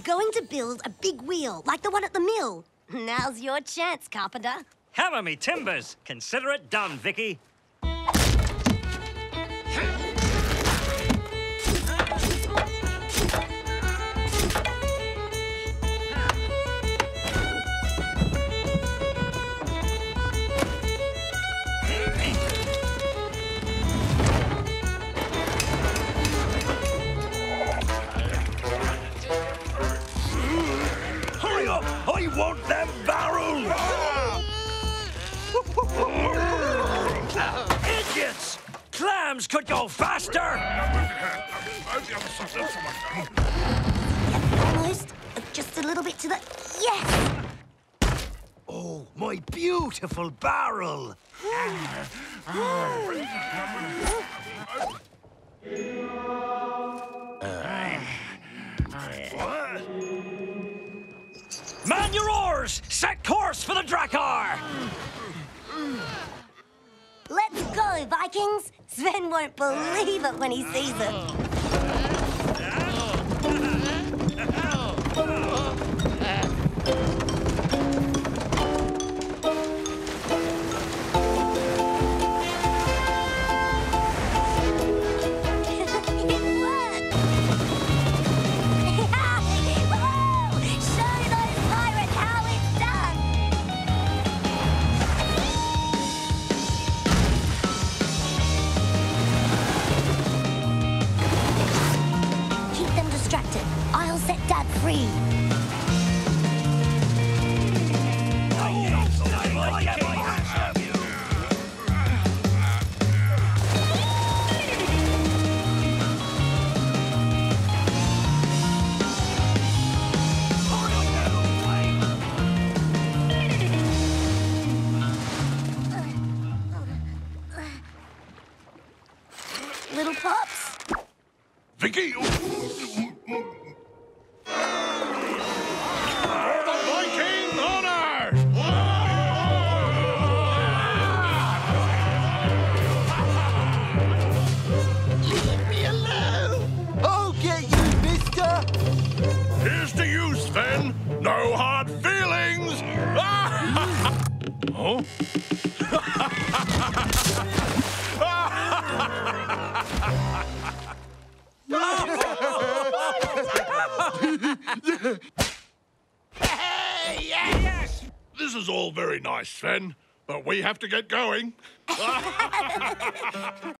going to build a big wheel like the one at the mill. Now's your chance, Carpenter. Hammer me timbers. Consider it done, Vicky. I want them barrels! Idiots! Clams could go faster! Almost. Just a little bit to the... Yes! Oh, my beautiful barrel! Ah. Man your oars! Set course for the Drakkar! Let's go, Vikings! Sven won't believe it when he sees it. Free. Little pups. Vicky! Oh, oh, oh, oh? Hey, yes! This is all very nice, Sven, but we have to get going.